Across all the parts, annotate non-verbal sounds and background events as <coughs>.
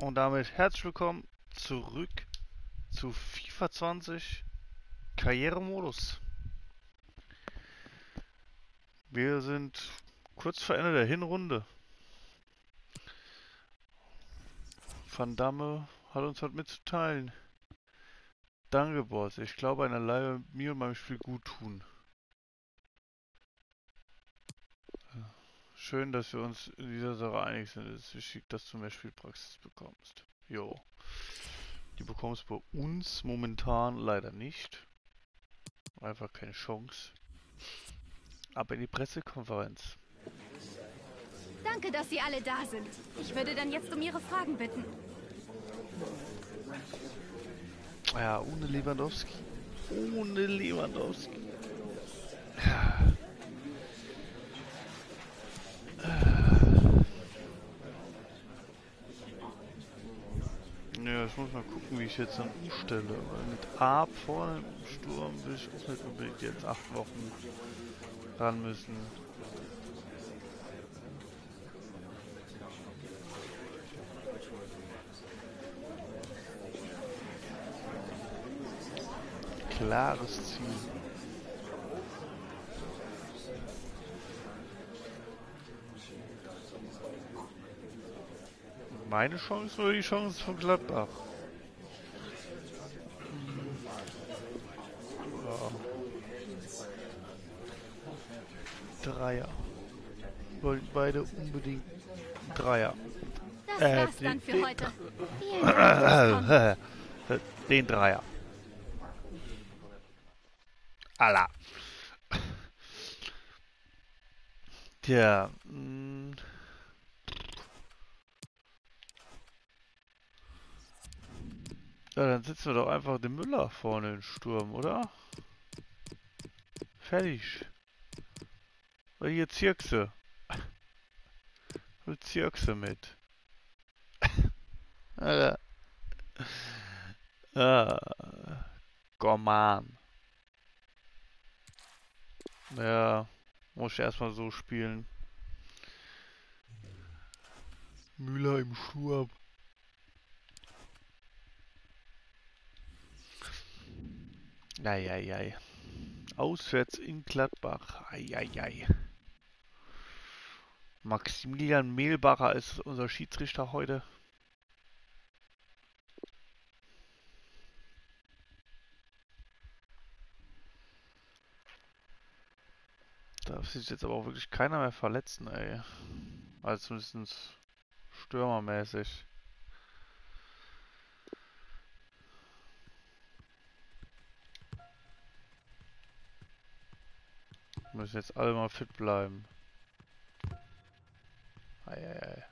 Und damit herzlich willkommen zurück zu FIFA 20 Karrieremodus. Wir sind kurz vor Ende der Hinrunde. Van Damme hat uns was mitzuteilen. Danke, Boss. Ich glaube, eine Leihe mir und meinem Spiel gut tun. Schön, dass wir uns in dieser Sache einig sind. Es ist wichtig, dass du mehr Spielpraxis bekommst. Jo. Die bekommst du bei uns momentan leider nicht. Einfach keine Chance. Aber in die Pressekonferenz. Danke, dass Sie alle da sind. Ich würde dann jetzt um Ihre Fragen bitten. Ja, ohne Lewandowski. Ohne Lewandowski. Ja, <laughs> ich muss mal gucken, wie ich jetzt dann umstelle. Weil mit A vorne im Sturm will ich auch nicht unbedingt jetzt acht Wochen ran müssen. Klares Ziel. Meine Chance oder die Chance von Gladbach? Ja. Dreier. Wollten beide unbedingt Dreier. Das Äh, war's dann den- für den- heute. <coughs> Den Dreier. Allah. Tja. mm. Ja, dann sitzen wir doch einfach den Müller vorne in Sturm, oder? Fertig. Weil hier Zirkse. Und Zirkse mit. Alter. <laughs> Ah. Gorman. Ja, muss ich erstmal so spielen. Müller im Sturm. Eieiei. Auswärts in Gladbach. Eieiei. Maximilian Mehlbacher ist unser Schiedsrichter heute. Darf sich jetzt aber auch wirklich keiner mehr verletzen, ey. Also zumindest stürmermäßig. Müssen jetzt alle mal fit bleiben. Eieiei.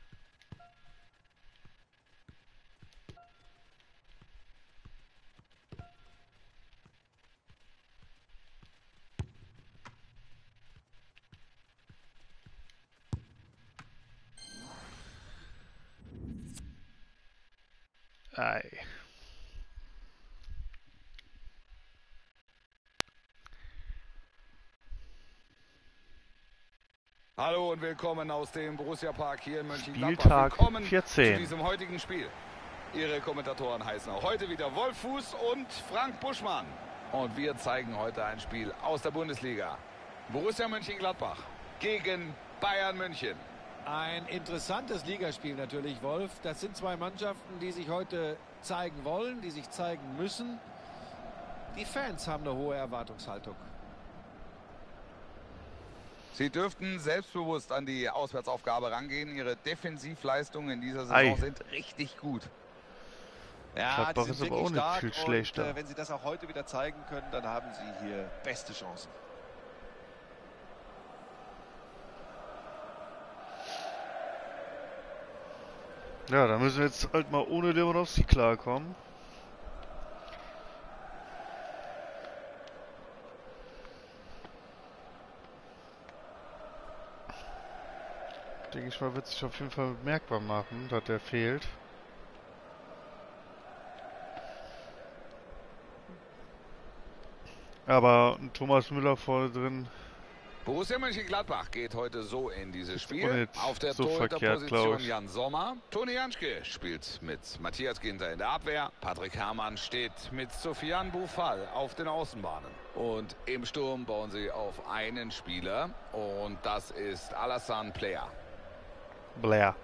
Ei. Hallo und willkommen aus dem Borussia Park hier in Mönchengladbach. Spieltag willkommen 14. zu diesem heutigen Spiel. Ihre Kommentatoren heißen auch heute wieder Wolf Fuß und Frank Buschmann. Und wir zeigen heute ein Spiel aus der Bundesliga. Borussia Mönchengladbach gegen Bayern München. Ein interessantes Ligaspiel natürlich, Wolf. Das sind zwei Mannschaften, die sich heute zeigen wollen, die sich zeigen müssen. Die Fans haben eine hohe Erwartungshaltung. Sie dürften selbstbewusst an die Auswärtsaufgabe rangehen. Ihre Defensivleistungen in dieser Saison Ei. sind richtig gut. Ja, Gladbach ist aber auch nicht viel und, schlechter. Äh, wenn sie das auch heute wieder zeigen können, dann haben sie hier beste Chancen. Ja, da müssen wir jetzt halt mal ohne Lewandowski klarkommen. Denke ich mal, wird sich auf jeden Fall bemerkbar machen, dass der fehlt. Aber Thomas Müller vorne drin Borussia Mönchengladbach geht heute so in dieses Spiel. Auf der so Torhüterposition. Jan Sommer. Toni Janschke spielt mit Matthias Ginter in der Abwehr. Patrick Herrmann steht mit Sofian Boufal auf den Außenbahnen. Und im Sturm bauen sie auf einen Spieler. Und das ist Alassane Player. Blair.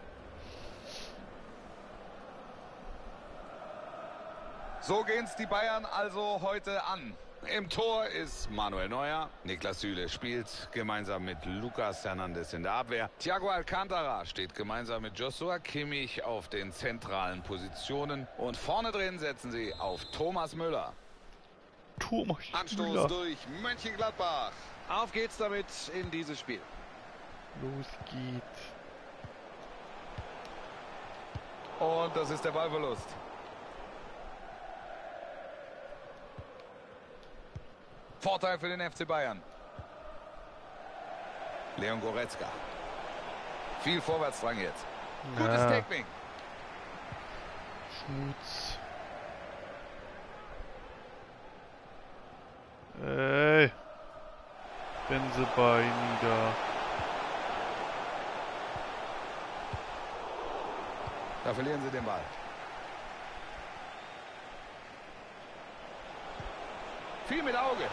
So gehen's die Bayern also heute an. Im Tor ist Manuel Neuer. Niklas Süle spielt gemeinsam mit Lucas Hernandez in der Abwehr. Thiago Alcantara steht gemeinsam mit Joshua Kimmich auf den zentralen Positionen. Und vorne drin setzen sie auf Thomas Müller. Thomas Anstoß Müller. durch Mönchengladbach. Auf geht's damit in dieses Spiel. Los geht's. Und das ist der Ballverlust. Vorteil für den FC Bayern. Leon Goretzka. Viel Vorwärtsdrang jetzt. Gutes Ja. Tackling. Schmutz. Ey. Benzebein nieder. Da verlieren sie den Ball. Viel mit Auge.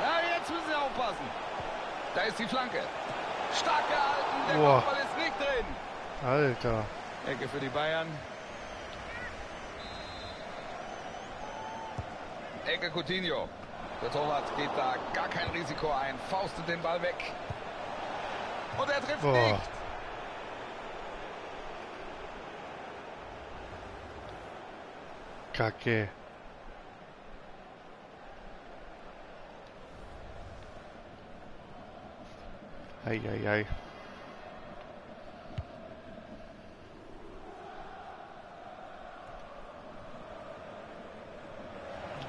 Na, jetzt müssen sie aufpassen. Da ist die Flanke. Stark gehalten. Der Boah. Kopfball ist nicht drin. Alter. Ecke für die Bayern. Ecke Coutinho. Der Torwart geht da gar kein Risiko ein. Faustet den Ball weg. Und er trifft Boah. nicht. Kacke. Eieiei.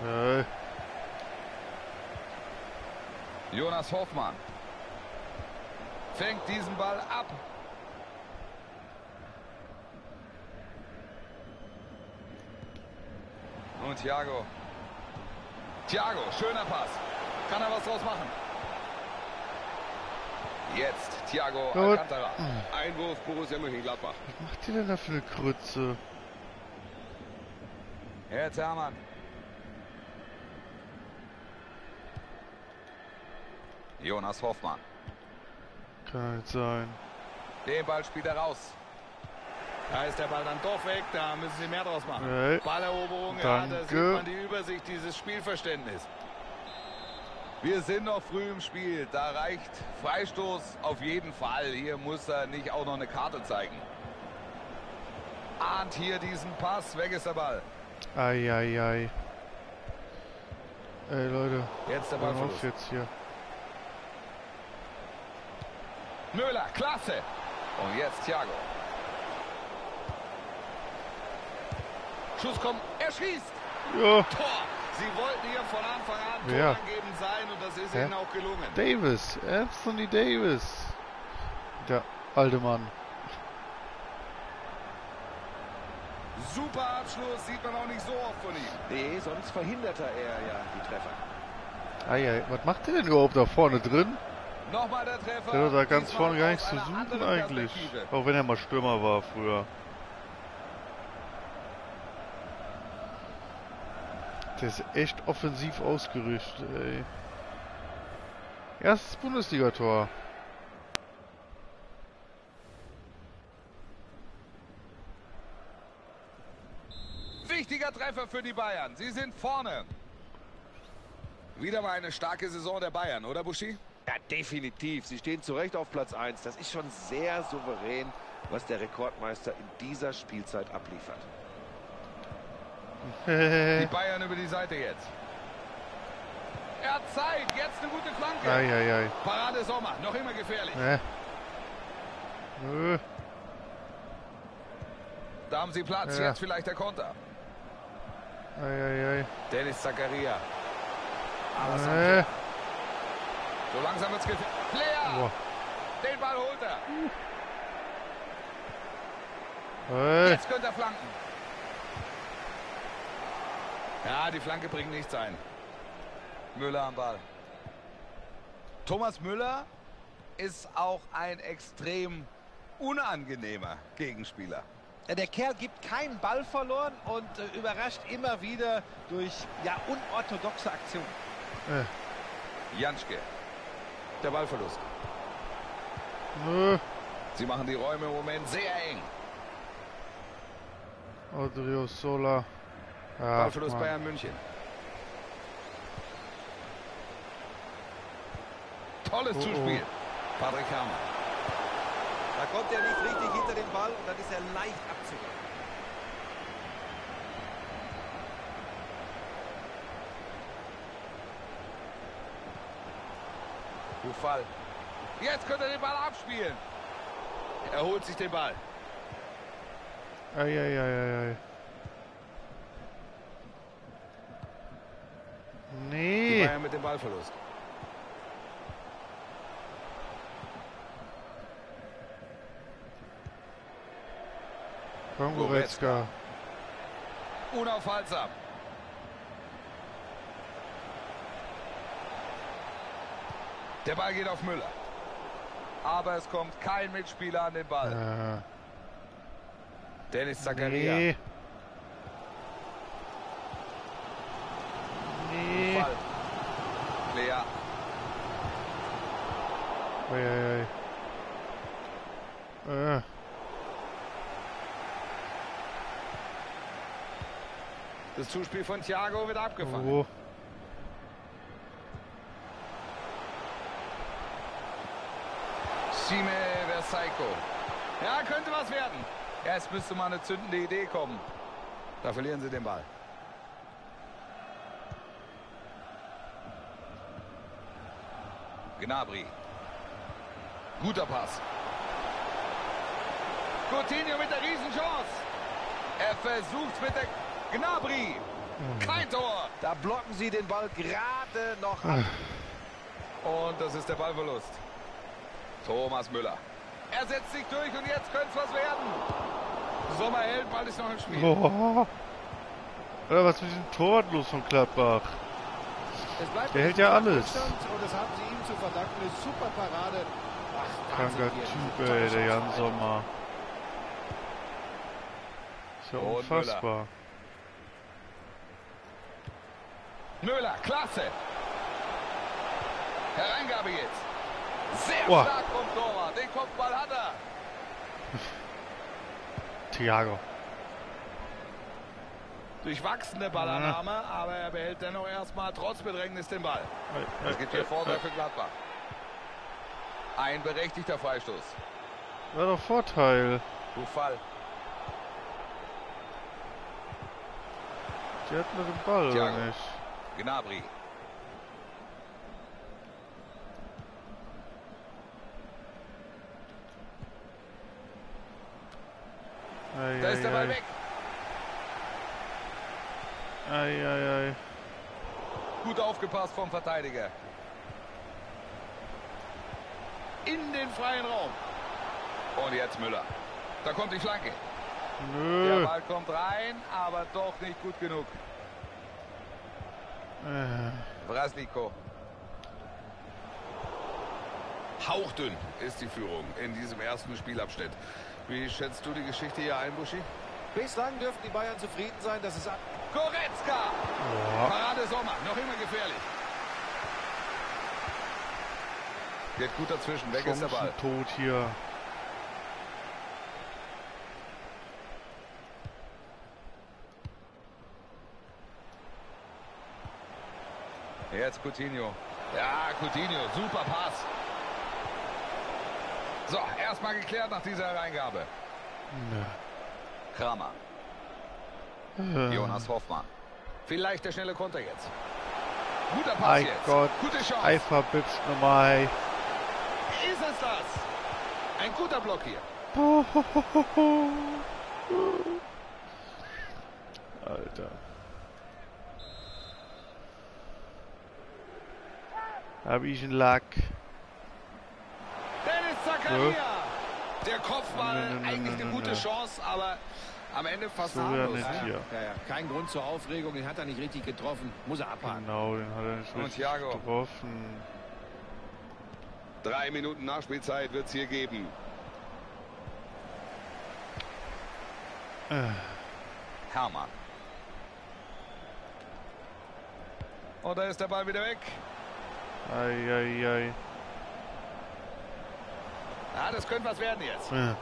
Äh, Jonas Hoffmann fängt diesen Ball ab. Und Thiago. Thiago, schöner Pass. Kann er was draus machen? Jetzt Thiago Gut. Alcantara. Einwurf Borussia Mönchengladbach. was macht ihr denn da für eine Krütze? Jetzt Hermann. Jonas Hoffmann. Kann nicht sein. Den Ball spielt er raus. Da ist der Ball dann doch weg, da müssen sie mehr draus machen. Nee. Balleroberung, ja, da sieht man die Übersicht, dieses Spielverständnis. Wir sind noch früh im Spiel, da reicht Freistoß auf jeden Fall. Hier muss er nicht auch noch eine Karte zeigen. Ahnt hier diesen Pass, weg ist der Ball. Eieiei. Ey Leute, Jetzt der hör auf jetzt hier. Müller, klasse. Und jetzt Thiago. Schuss kommt, er schießt. Ja, Tor. Sie wollten hier von Anfang an Wer? torangeben sein und das ist Hä? ihnen auch gelungen. Davis, Anthony Davis. Der alte Mann. Super Abschluss, sieht man auch nicht so oft von ihm. Nee, sonst verhinderte er ja die Treffer. Eieiei, was macht der denn überhaupt da vorne drin? Nochmal der Treffer. Der hat da ganz vorne gar nichts zu suchen eigentlich. Auch wenn er mal Stürmer war früher. Der ist echt offensiv ausgerüstet, ey. Erstes Bundesligator. Wichtiger Treffer für die Bayern. Sie sind vorne. Wieder mal eine starke Saison der Bayern, oder Buschi? Ja, definitiv. Sie stehen zu Recht auf Platz 1. Das ist schon sehr souverän, was der Rekordmeister in dieser Spielzeit abliefert. Die <laughs> Bayern über die Seite jetzt. Er hat Zeit. Jetzt eine gute Flanke. Eieiei. Parade Sommer. Noch immer gefährlich. Äh. Da haben sie Platz. Ja. Jetzt vielleicht der Konter. Eieiei. Dennis Zakaria. Äh. So langsam wird's gefährlich. Player. Boah. Den Ball holt er. Äh. Jetzt könnte er flanken. Ja, die Flanke bringt nichts ein. Müller am Ball. Thomas Müller ist auch ein extrem unangenehmer Gegenspieler. Der Kerl gibt keinen Ball verloren und äh, überrascht immer wieder durch ja, unorthodoxe Aktionen. Äh, Janschke. Der Ballverlust. nö. Sie machen die Räume im Moment sehr eng. Odrio Sola. Ja, Ballverlust Mann. Bayern München. Tolles Oh, oh. Zuspiel. Patrick Herrmann. Da kommt er nicht richtig hinter den Ball und dann ist er leicht abzuwehren. Buffal. Jetzt könnte er den Ball abspielen. Er holt sich den Ball. Eieieiei. Die Nee. Bayern mit dem Ballverlust. Komm, Goretzka. Unaufhaltsam. Der Ball geht auf Müller. Aber es kommt kein Mitspieler an den Ball. Äh, Dennis Zakaria. Nee. Fall. Lea. Eieiei. Äh, Das Zuspiel von Thiago wird abgefangen. wo? Sime Versaiko. Ja, könnte was werden. Erst müsste mal eine zündende Idee kommen. Da verlieren sie den Ball. Gnabry. Guter Pass. Coutinho mit der Riesenchance. Er versucht mit der Gnabry. Kein Tor. Da blocken sie den Ball gerade noch ab. Und das ist der Ballverlust. Thomas Müller. Er setzt sich durch und jetzt könnte es was werden. Sommer hält, Ball ist noch im Spiel. Oh. Oder was ist mit diesem Torwart los von bleibt Der hält ja alles. Und das haben sie ihm zu verdanken. Eine super Parade. Kranker. Typ, ey, der Jan. Sommer. Ist ja unfassbar. Müller, klasse. Hereingabe jetzt. Sehr Boah. stark vom Torwart. Den Kopfball hat er. <laughs> Thiago. Durchwachsene Ballannahme, aber er behält dennoch erstmal trotz Bedrängnis den Ball. Es gibt hier Vorteil für Gladbach. Ein berechtigter Freistoß. War doch Vorteil. Buffal. Die hatten doch den Ball, oder nicht? Gnabry. Ei, Da ist der Ball ei, weg. ei, ei, ei. Gut aufgepasst vom Verteidiger. In den freien Raum. Und jetzt Müller. Da kommt die Flanke. Der Nö. Ball kommt rein, aber doch nicht gut genug. Äh, Brasliko. Hauchdünn ist die Führung in diesem ersten Spielabschnitt. Wie schätzt du die Geschichte hier ein, Buschi? Bislang dürften die Bayern zufrieden sein, dass es. Goretzka! boah. Parade Sommer, noch immer gefährlich. Geht gut dazwischen, weg ist der Ball. tot hier. Jetzt Coutinho. Ja, Coutinho, super Pass. So, erstmal geklärt nach dieser Reingabe. Kramer, Äh, Jonas Hoffmann. Vielleicht der schnelle Konter jetzt. Guter Pass Mein jetzt. Gott. Gute Chance. Eifer bibst nochmal. Ist es das? Ein guter Block hier. Alter. Hab ich einen Lack. Dennis Zakaria. Der Kopfball, Nö, nö, nö, eigentlich eine gute. Chance, aber am Ende fast So harmlos. Ja. hier. Ja, ja. Kein Grund zur Aufregung, den hat er nicht richtig getroffen. Muss er abhaken. Genau, den hat er nicht Und richtig Thiago. getroffen. Drei Minuten Nachspielzeit wird es hier geben. Äh, Hermann. Und da ist der Ball wieder weg. ei, ei, ei. Ja, das könnte was werden jetzt. Äh.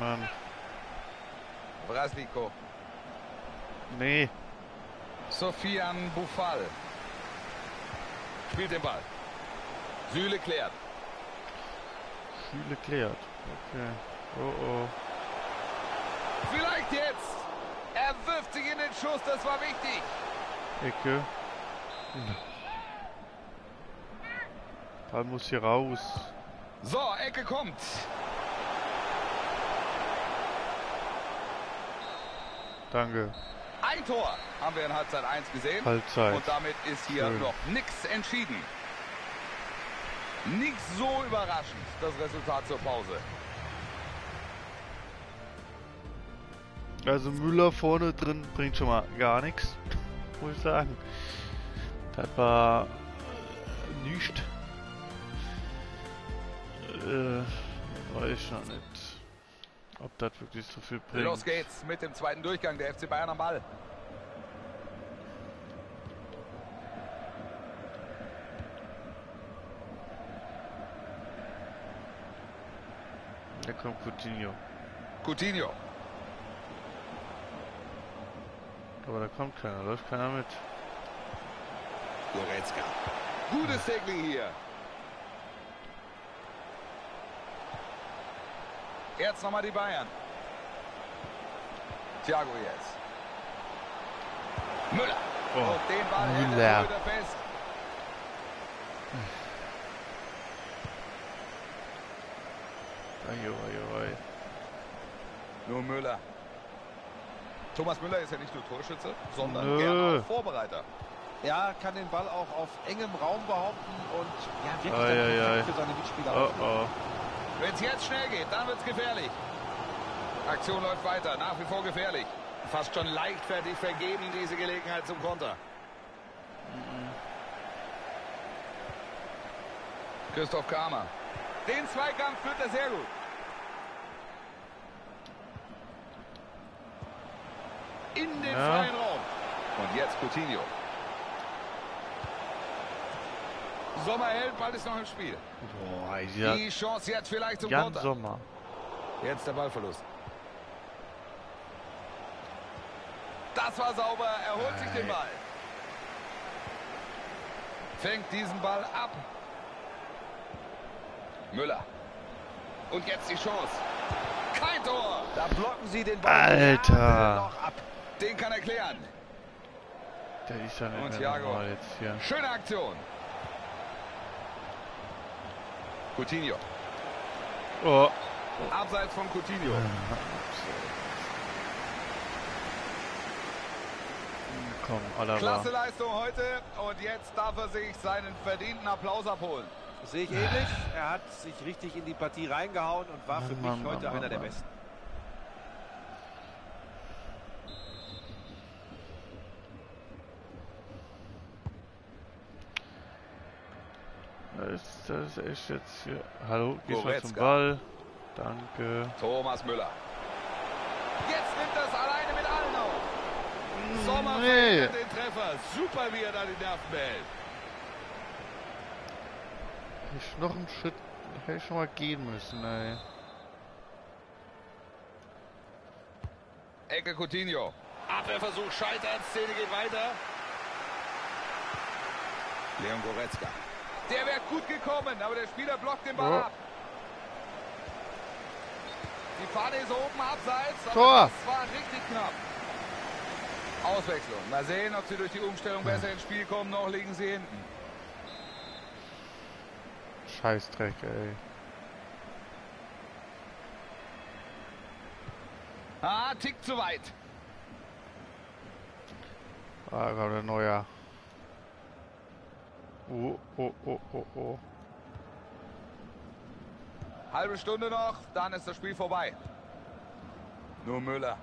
Mann. Braslico. Nee. Sofian Bufal. Spielt den Ball. Süle klärt. Schüle klärt. Okay. Oh oh. Vielleicht jetzt. Er wirft sich in den Schuss, das war wichtig. Ecke. Ball muss hier raus. So, Ecke kommt. Danke. Ein Tor haben wir in Halbzeit 1 gesehen. Halbzeit. Und damit ist hier Schön. noch nichts entschieden. Nicht so überraschend, das Resultat zur Pause. Also Müller vorne drin bringt schon mal gar nichts, <laughs> muss ich sagen. Das war äh, nicht. Äh, weiß ich noch nicht, ob das wirklich so viel bringt. Los geht's mit dem zweiten Durchgang. Der FC Bayern am Ball. Da kommt Coutinho. Coutinho. Aber da kommt keiner, läuft keiner mit. Goretzka. Gutes Tackling hier. Jetzt nochmal die Bayern. Thiago jetzt. Müller. Oh, Und den Ball hält Müller. der fest. Ai. Nur Müller. Thomas Müller ist ja nicht nur Torschütze, sondern gerne auch Vorbereiter. Ja, kann den Ball auch auf engem Raum behaupten und ja, wirklich Ei, ei, ei. für seine Mitspieler Oh oh. Wenn es jetzt schnell geht, dann wird es gefährlich. Aktion läuft weiter, nach wie vor gefährlich. Fast schon leichtfertig vergeben diese Gelegenheit zum Konter. Christoph Kramer. Den Zweikampf führt er sehr gut. In den Ja. freien Raum. Und jetzt Coutinho. Sommer hält, bald ist noch im Spiel. Boah, ja. Die Chance jetzt vielleicht zum Jan Konter. Sommer. Jetzt der Ballverlust. Das war sauber. Er holt sich den Ball. Fängt diesen Ball ab. Müller. Und jetzt die Chance. Kein Tor. Da blocken sie den Ball Alter. gerade noch ab. Den kann er klären. Der ist ja nicht Und Thiago. jetzt hier. Schöne Aktion. Coutinho. Oh. Abseits von Coutinho. Komm, Alaba. Klasse Leistung heute. Und jetzt darf er sich seinen verdienten Applaus abholen. Sehe ich ähnlich. Er hat sich richtig in die Partie reingehauen und war für mich heute einer der besten. Das ist, das ist echt jetzt hier. Hallo, gehst mal zum. Ball. Danke. Thomas Müller. Jetzt nimmt es alleine mit allen auf. Sommer Nee. den Treffer. Super, wie er da die Nerven behält. Ich noch einen Schritt. Hätte ich schon mal gehen müssen, ey. Ecke Coutinho. Abwehrversuch scheitert. Szene geht weiter. Leon Goretzka. Der wäre gut gekommen, aber der Spieler blockt den Ball Oh. ab. Die Fahne ist oben abseits. Tor. Das war richtig knapp. Auswechslung. Mal sehen, ob sie durch die Umstellung besser ins Spiel kommen. Noch liegen sie hinten. Scheißdreck, ey. Ah, Tick zu weit. Ah, gerade der Neuer. Oh, oh, oh, oh, oh. Halbe Stunde noch, dann ist das Spiel vorbei. Nur Müller.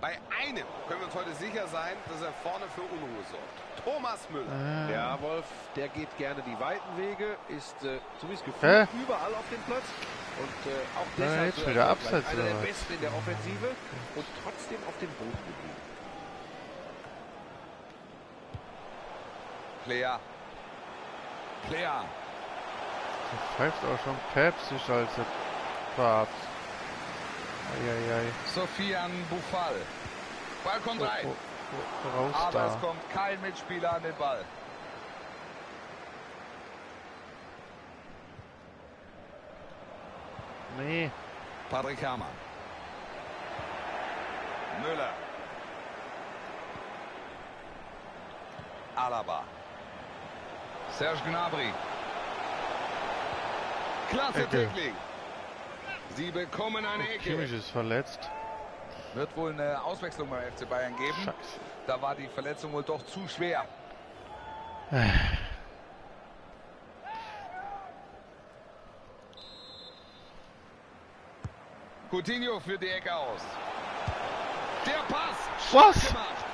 Bei einem können wir uns heute sicher sein, dass er vorne für Unruhe sorgt. Thomas Müller. Äh, Ja, Wolf, der geht gerne die weiten Wege, ist, äh, Hä? gefühlt, überall auf dem Platz. Und äh, auch Ja, deshalb jetzt so wieder abseits, einer der? Besten in der Offensive und trotzdem auf dem Boden geblieben. Player. Player. der pfeift auch schon päpstlich als Papst. Eieiei. Sofian. Ball kommt Oh, rein. oh, oh, raus Aber da. es kommt kein Mitspieler an den Ball. Nee. Patrick Herrmann. Müller. Alaba. Serge Gnabry. Klasse Ecke. Tackling. Sie bekommen eine Oh, Ecke. Kimmich ist verletzt. Wird wohl eine Auswechslung beim FC Bayern geben. Scheiße. Da war die Verletzung wohl doch zu schwer. Coutinho führt die Ecke aus. Der Pass. Was? Gemacht.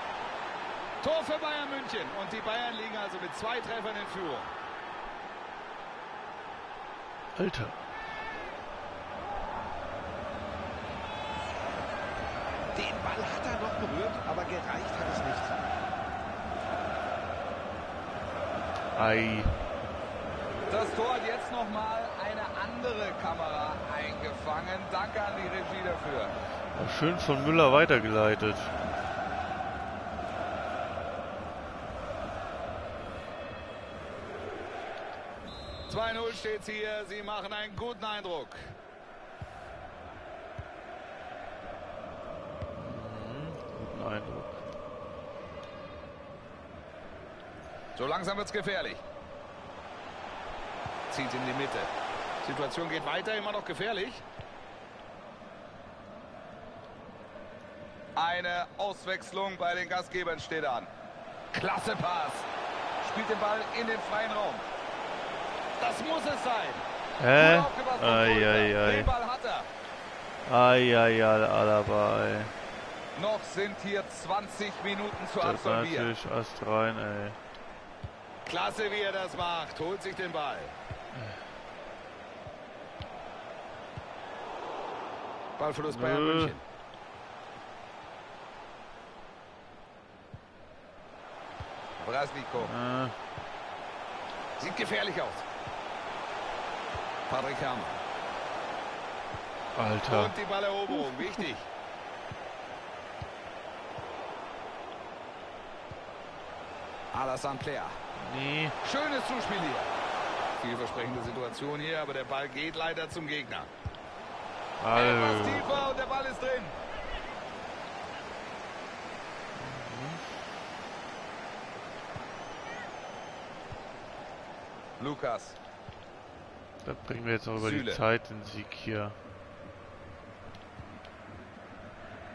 Tor für Bayern München. Und die Bayern liegen also mit zwei Treffern in Führung. Alter. Den Ball noch berührt, aber gereicht hat es nicht. Ei. Das Tor hat jetzt nochmal eine andere Kamera eingefangen. Danke an die Regie dafür. Schön von Müller weitergeleitet. 2-0 steht hier. Sie machen einen guten Eindruck. So langsam wird's gefährlich. Zieht in die Mitte. Situation geht weiter, immer noch gefährlich. Eine Auswechslung bei den Gastgebern steht an. Klasse Pass. Spielt den Ball in den freien Raum. Das muss es sein. Hä? Eieiei. Den Ball hat er. Eieiei, Alaba, ey. Noch sind hier 20 Minuten zu Das absolvieren. natürlich Ast rein, ey. Klasse, wie er das macht. Holt sich den Ball. Ballverlust Bayern Nö. München. Brasnico. Sieht gefährlich aus. Patrick Herrmann. Alter. Und die Balleroberung. Wichtig. Alassane Player. Nee. Schönes Zuspiel hier. Vielversprechende Situation hier, aber der Ball geht leider zum Gegner. Etwas Alter. tiefer und der Ball ist drin. Lukas. Da bringen wir jetzt noch über Süle. die Zeit den Sieg hier.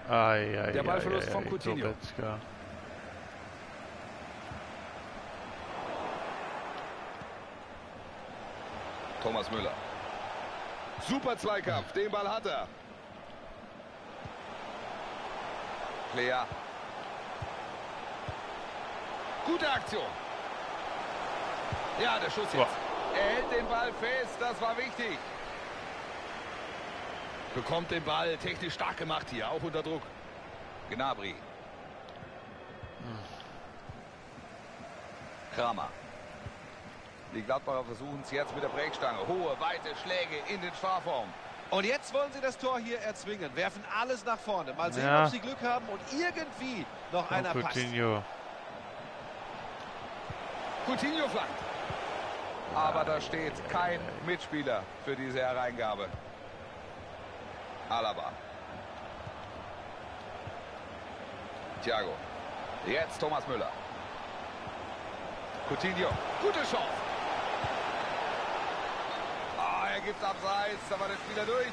Eieiei. Der Ballverlust von Coutinho. Goretzka. Thomas Müller. Super Zweikampf, den Ball hat er. Player. Gute Aktion. Ja, der Schuss jetzt. Boah. Er hält den Ball fest, das war wichtig. Bekommt den Ball, technisch stark gemacht hier, auch unter Druck. Gnabry. Kramer. Die Gladbacher versuchen es jetzt mit der Brechstange. Hohe, weite Schläge in den Strafraum. Und jetzt wollen sie das Tor hier erzwingen. Werfen alles nach vorne. Mal sehen, Ja. ob sie Glück haben und irgendwie noch Und einer passt. Coutinho. Coutinho flankt. Aber da steht kein Mitspieler für diese Hereingabe. Alaba. Thiago. Jetzt Thomas Müller. Coutinho. Gute Chance gibt's abseits, aber der Spieler durch.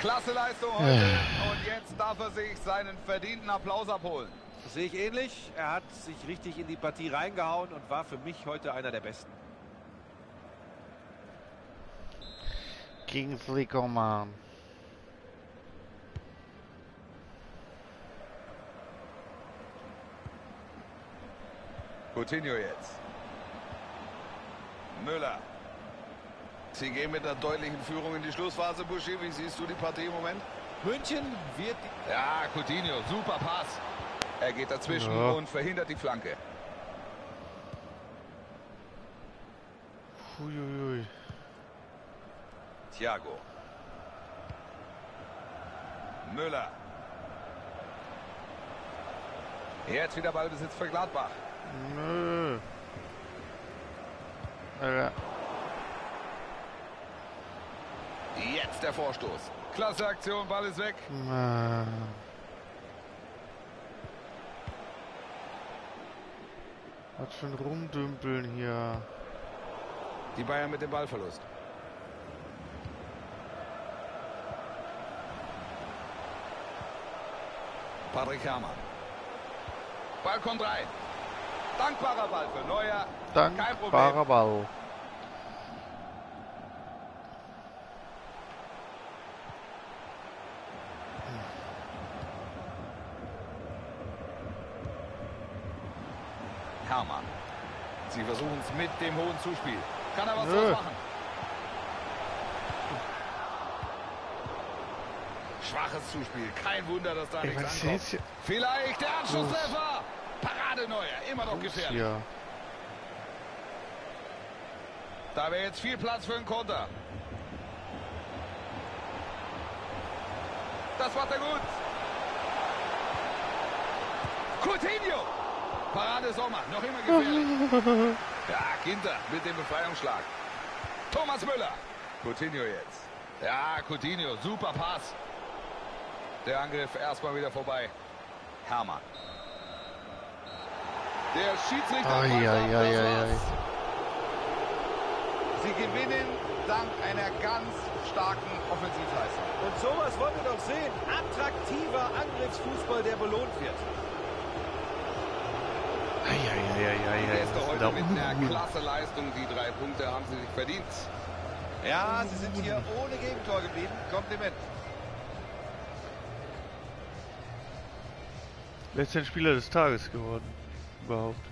Klasse Leistung heute. Und jetzt darf er sich seinen verdienten Applaus abholen. Das sehe ich ähnlich. Er hat sich richtig in die Partie reingehauen und war für mich heute einer der Besten. Kingsley Coman. Coutinho jetzt. Müller. Sie gehen mit einer deutlichen Führung in die Schlussphase, Buschi. Wie siehst du die Partie im Moment? München wird Ja, Coutinho, super Pass. Er geht dazwischen Ja. und verhindert die Flanke. Uiuiui. Thiago. Müller. Jetzt wieder Ballbesitz für Gladbach. Nö. Jetzt der Vorstoß. Klasse Aktion, Ball ist weg. Ah. Was für ein Rumdümpeln hier. Die Bayern mit dem Ballverlust. Patrick Herrmann. Ball kommt rein. Dankbarer Ball für Neuer. Kein Problem. Dankbarer Ball. Herrmann. Es mit dem hohen Zuspiel. Kann er was Nö. machen? Schwaches Zuspiel. Kein Wunder, dass da Ey, nichts ankommt. jetzt? Vielleicht der Anschlusstreffer. Parade Neuer. Immer noch gefährlich. Ja. Da wäre jetzt viel Platz für einen Konter. Das macht er gut. Coutinho. Parade Sommer. Noch immer <laughs> gefährlich. Ja, Ginter mit dem Befreiungsschlag. Thomas Müller. Coutinho jetzt. Ja, Coutinho. Super Pass. Der Angriff erstmal wieder vorbei. Hermann. Der Schiedsrichter. Ai, ai, das ai, ai, war's. Sie gewinnen dank einer ganz starken Offensivleistung. Und sowas wollen wir doch sehen. Attraktiver Angriffsfußball, der belohnt wird. Ja, heute mit einer klasse Leistung. Die drei Punkte haben sie sich verdient. Ja, sie sind hier ohne Gegentor geblieben. Kompliment. Letzter Spieler des Tages geworden. Überhaupt.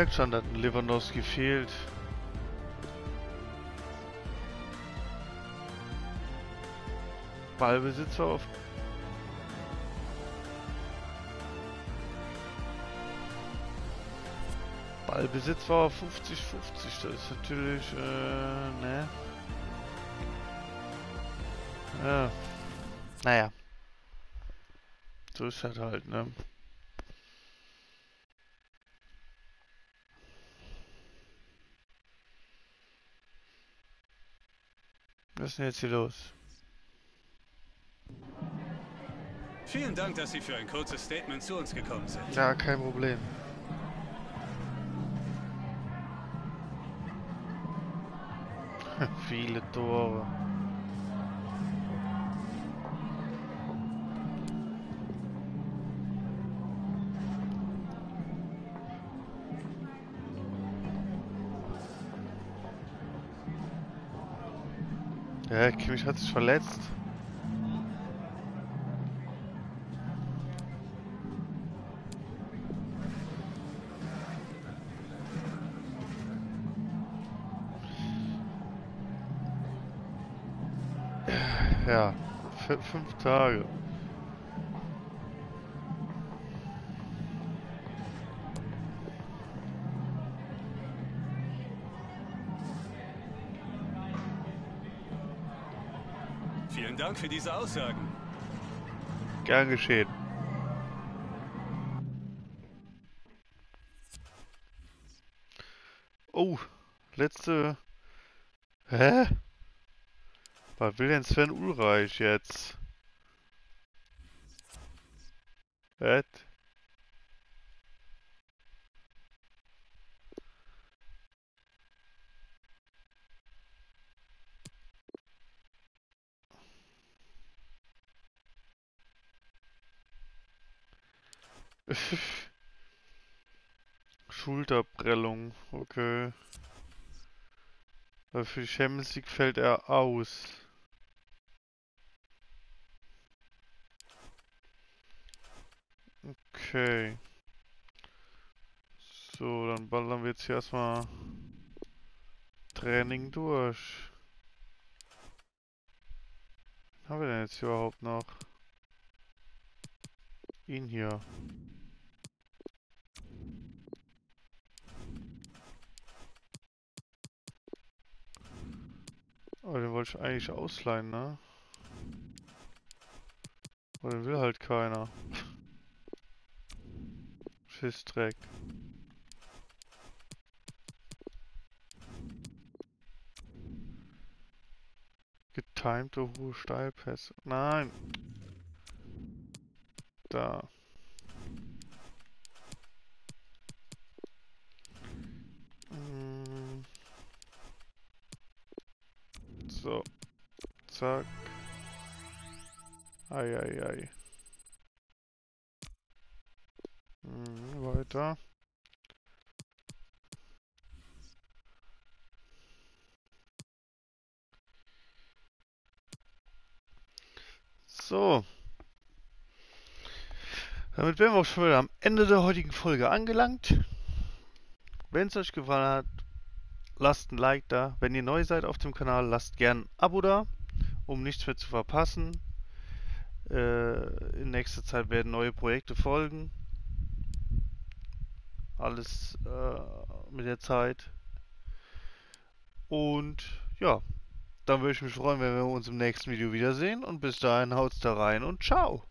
Merkt schon, dass ein Lewandowski fehlt. War auf. Ballbesitz war auf 50-50. Das ist natürlich, äh, ne? Ja. Naja. So ist das halt, ne? Was ist denn jetzt hier los? Vielen Dank, dass Sie für ein kurzes Statement zu uns gekommen sind. Ja, kein Problem. <laughs> Viele Tore. Ja, Kimmich hat sich verletzt. Ja, fünf Tage. Dank für diese Aussagen. Gern geschehen. Oh, letzte. Hä? Was will denn Sven Ulreich jetzt? Was? Schulterprellung, okay. Für die Champions League fällt er aus. Okay. So, dann ballern wir jetzt hier erstmal Training durch. Was haben wir denn jetzt überhaupt noch? Ihn hier. Aber den wollte ich eigentlich ausleihen, ne? Aber den will halt keiner. Schissdreck. Getimte hohe Steilpässe. Nein! Da. Mm. So. Zack. Ei, ei, ei. Hm, weiter. So. Damit wären wir auch schon wieder am Ende der heutigen Folge angelangt. Wenn es euch gefallen hat, lasst ein Like da. Wenn ihr neu seid auf dem Kanal, lasst gern ein Abo da, um nichts mehr zu verpassen. Äh, in nächster Zeit werden neue Projekte folgen. Alles äh, mit der Zeit. Und ja, dann würde ich mich freuen, wenn wir uns im nächsten Video wiedersehen. Und bis dahin haut's da rein und ciao.